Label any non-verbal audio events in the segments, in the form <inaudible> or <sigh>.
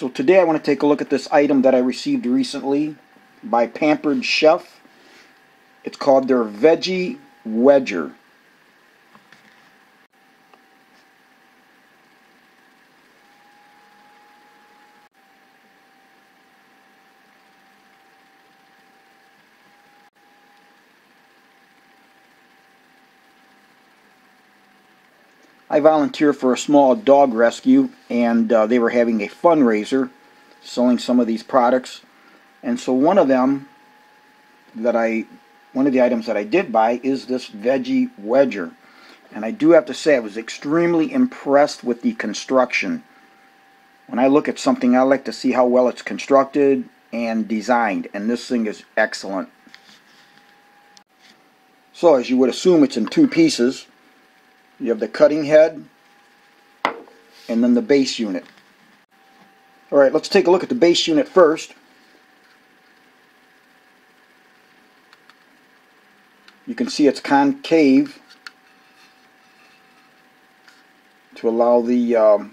So today I want to take a look at this item that I received recently by Pampered Chef. It's called their Veggie Wedger. I volunteer for a small dog rescue, and uh, they were having a fundraiser selling some of these products. And so one of them that I, one of the items that I did buy is this veggie wedger. And I do have to say I was extremely impressed with the construction. When I look at something, I like to see how well it's constructed and designed. And this thing is excellent. So as you would assume, it's in two pieces. You have the cutting head and then the base unit. Alright, let's take a look at the base unit first. You can see it's concave to allow the um,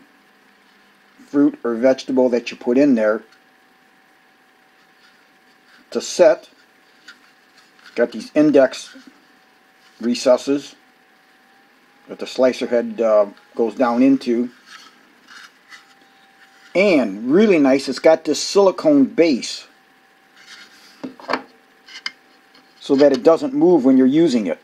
fruit or vegetable that you put in there to set. Got these index recesses that the slicer head uh, goes down into. And really nice, it's got this silicone base so that it doesn't move when you're using it.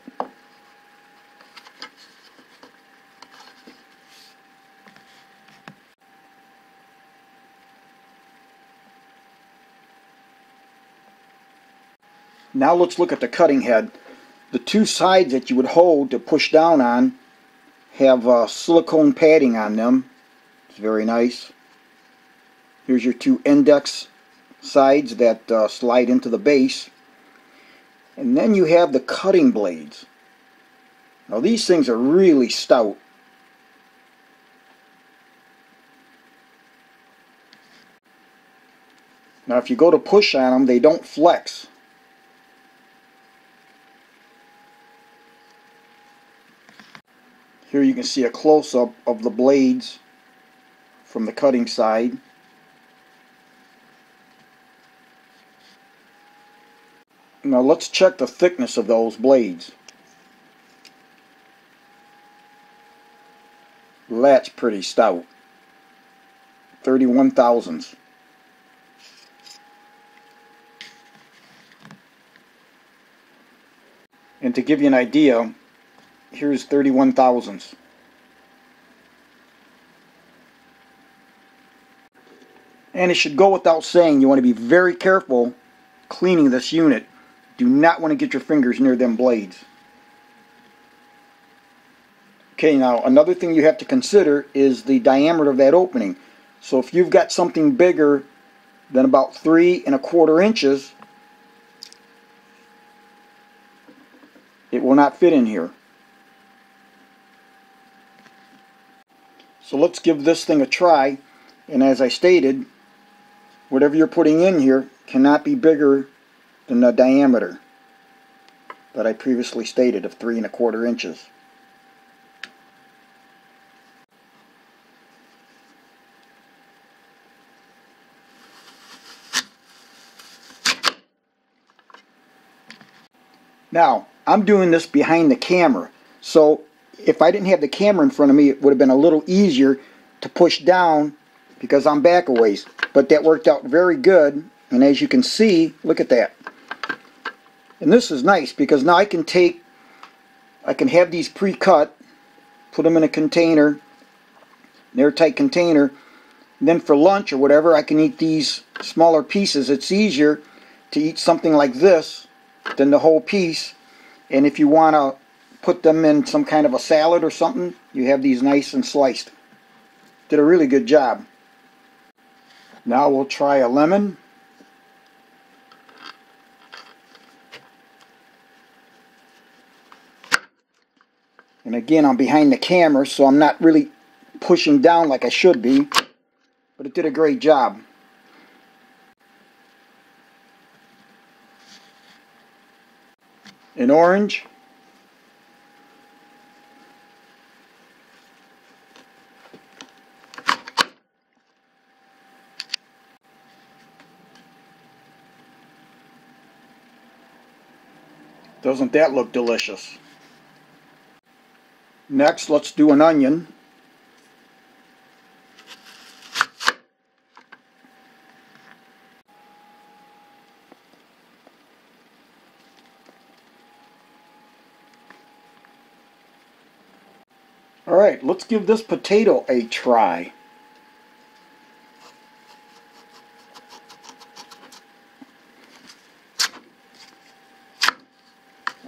Now let's look at the cutting head. The two sides that you would hold to push down on have uh, silicone padding on them. It's very nice. Here's your two index sides that uh, slide into the base. And then you have the cutting blades. Now these things are really stout. Now if you go to push on them, they don't flex. Here you can see a close-up of the blades from the cutting side. Now let's check the thickness of those blades. That's pretty stout. 31 thousandths. And to give you an idea, here's 31 thousandths. And it should go without saying, you want to be very careful cleaning this unit. Do not want to get your fingers near them blades. Okay, now another thing you have to consider is the diameter of that opening. So if you've got something bigger than about three and a quarter inches, it will not fit in here. So let's give this thing a try. And as I stated, whatever you're putting in here cannot be bigger than the diameter that I previously stated of three and a quarter inches. Now, I'm doing this behind the camera, so if I didn't have the camera in front of me, it would have been a little easier to push down because I'm back a ways. But that worked out very good. And as you can see, look at that. And this is nice because now I can take, I can have these pre-cut, put them in a container, an airtight container. And then for lunch or whatever, I can eat these smaller pieces. It's easier to eat something like this than the whole piece. And if you want to put them in some kind of a salad or something, you have these nice and sliced. Did a really good job. Now we'll try a lemon. And again, I'm behind the camera, so I'm not really pushing down like I should be. But it did a great job. An orange. Doesn't that look delicious? Next, let's do an onion. Alright, let's give this potato a try.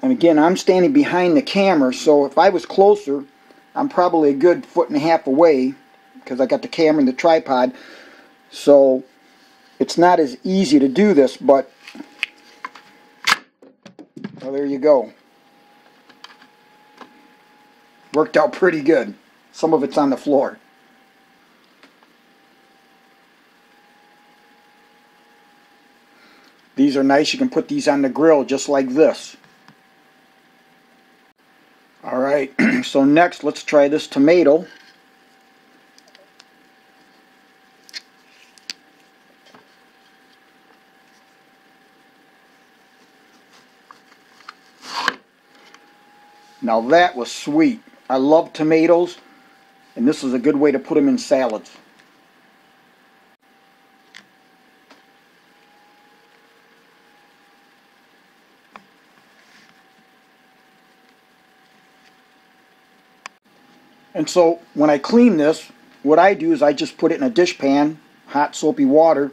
And again, I'm standing behind the camera, so if I was closer, I'm probably a good foot and a half away because I got the camera and the tripod. So it's not as easy to do this, but well, there you go. Worked out pretty good. Some of it's on the floor. These are nice. You can put these on the grill just like this. Alright, <clears throat> so next let's try this tomato. Now that was sweet. I love tomatoes, and this is a good way to put them in salads. And so when I clean this, what I do is I just put it in a dish pan, hot soapy water,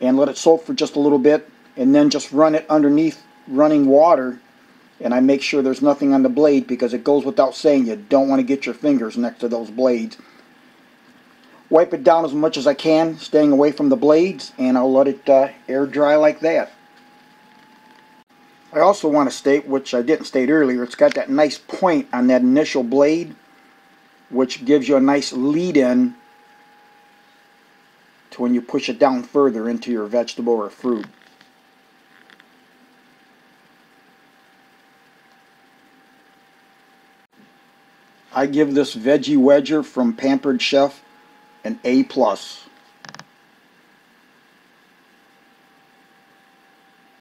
and let it soak for just a little bit, and then just run it underneath running water and I make sure there's nothing on the blade because it goes without saying you don't want to get your fingers next to those blades. Wipe it down as much as I can, staying away from the blades, and I'll let it uh, air dry like that. I also want to state, which I didn't state earlier, it's got that nice point on that initial blade, which gives you a nice lead-in to when you push it down further into your vegetable or fruit. I give this veggie wedger from Pampered Chef an A+. plus.